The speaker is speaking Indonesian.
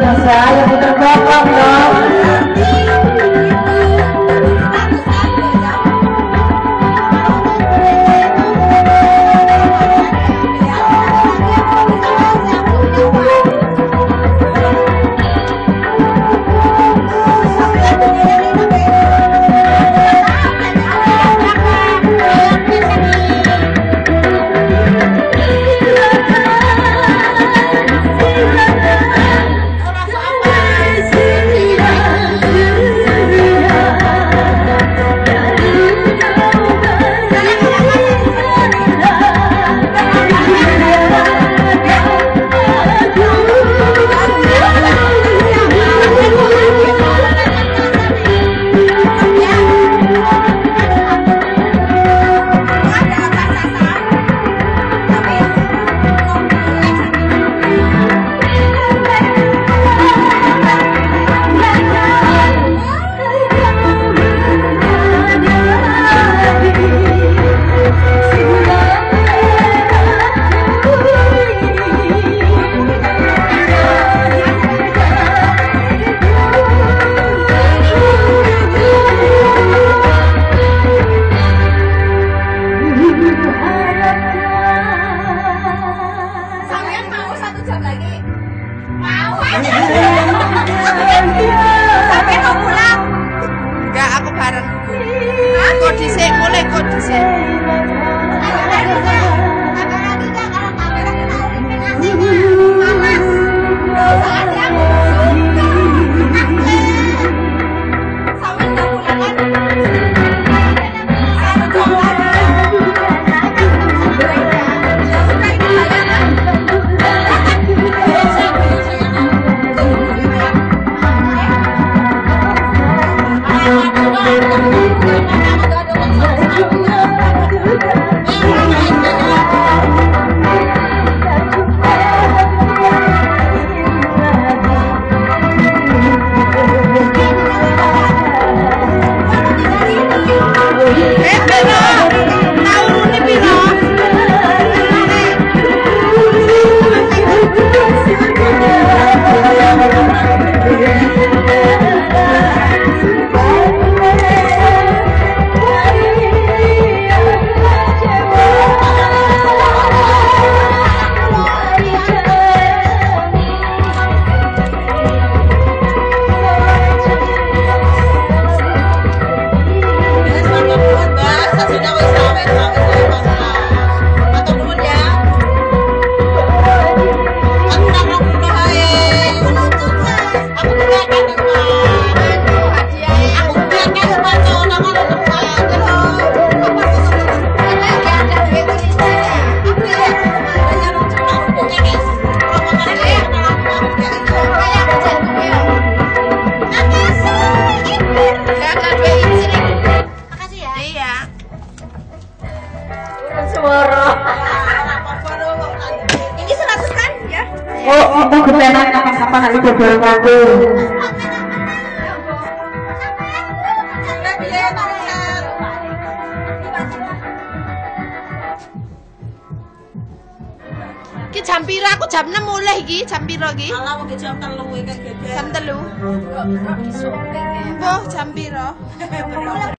dançar That was Ini 100 kan ya? Oh, aku kepenak apa nanti beberapa waktu. Ki jam piro aku jam 6 mulai iki, jam piro iki? Alah wong jam 3 iki Jam 3. Mbah jam piro?